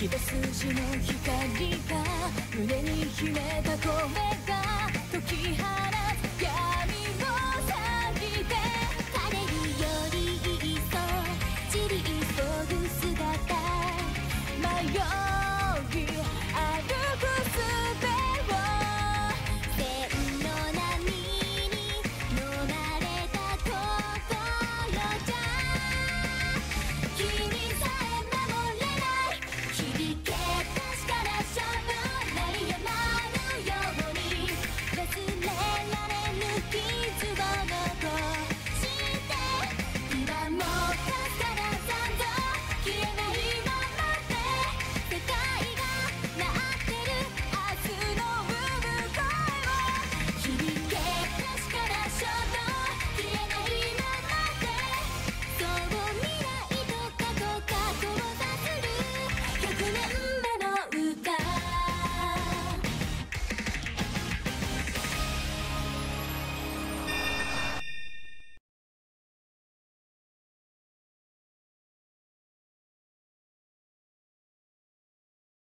ひと筋の光が胸に秘めた声が解き放つ闇を遮って枯れるよりいっ散り急ぐ姿迷う